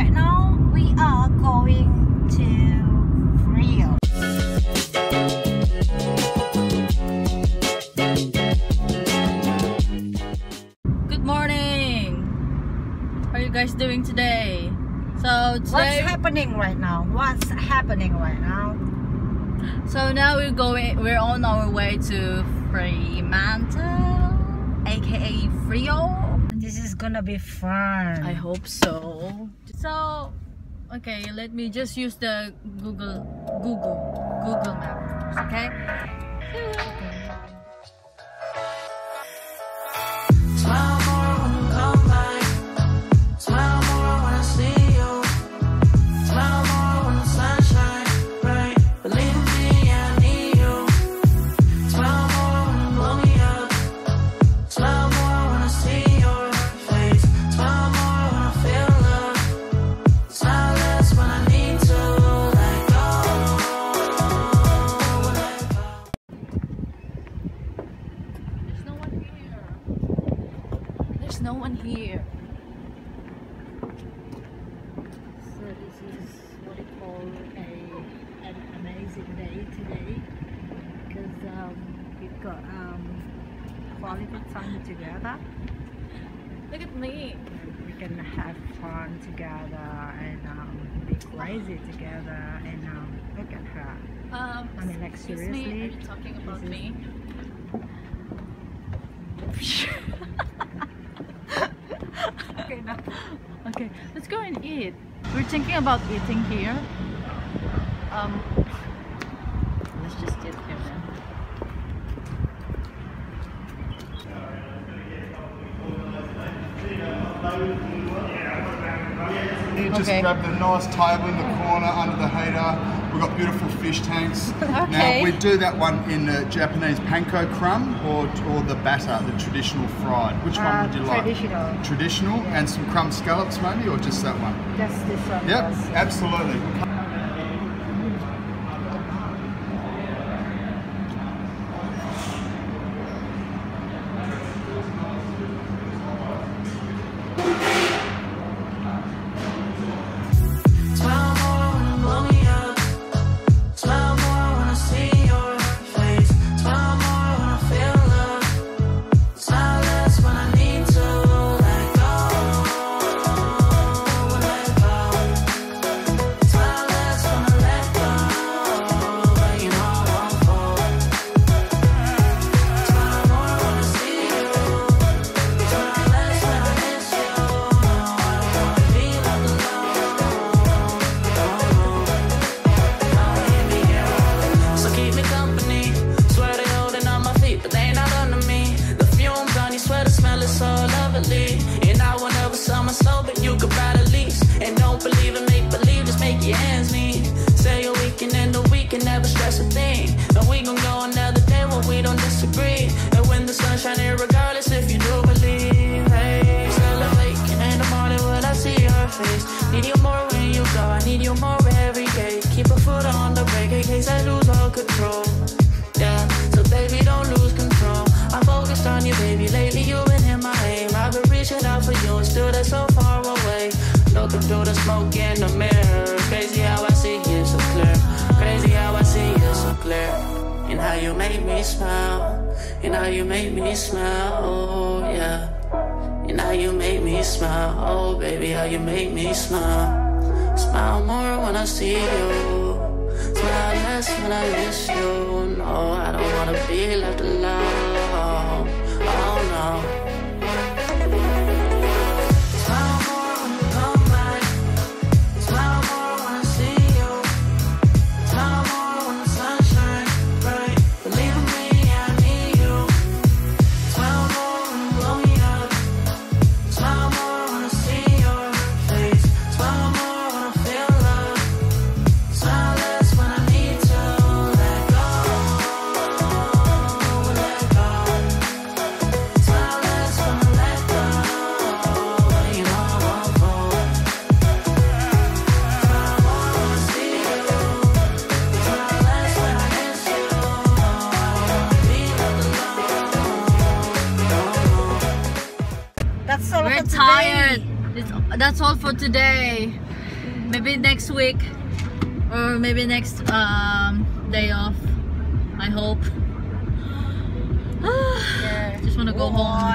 Right now, we are going to Rio. Good morning. How are you guys doing today? So What's today, happening right now? What's happening right now? so now we're going. We're on our way to Fremantle, aka Freo. This is gonna be fun. I hope so. So, okay, let me just use the Google Google Google Maps. Okay. There's no one here. So this is what we call a an amazing day today because um, we've got um, quality time together. Look at me. We can have fun together and um, be crazy together. And um, look at her. Um, I mean, like, seriously? me, are you talking about me? Okay, let's go and eat. We're thinking about eating here. Um, let's just eat here then. You just Okay. grab the nice table in the corner under the heater. We've got beautiful fish tanks. Okay. Now we do that one in the Japanese panko crumb or or the batter, the traditional fried. Which Uh, one would you like? traditional. Traditional and some crumb scallops maybe, or just that one? Just this one. Yep, yes. absolutely. And I will never summer slow, but you could ride a lease. And don't believe in make believe, just make your hands meet. Say a weekend and the weekend, never stress a thing. And we gon' go another day when we don't disagree. And when the sun shining, regardless if you do believe. Hey, still awake in the morning when I see your face. Need you more when you go, I need you more every day. Keep a foot on the brake in case I lose all control. Yeah, so baby, don't lose control. I'm focused on you, baby. Lately, you've through the smoke in the mirror. Crazy how I see you so clear. Crazy how I see you so clear. And how you make me smile. And how you make me smile. Oh, yeah. And how you make me smile. Oh, baby, how you make me smile. Smile more when I see you. Smile less when I miss you. No, I don't wanna be left alone. That's all for today. maybe next week or maybe next um, day off. I hope. Yeah. Just want to go home.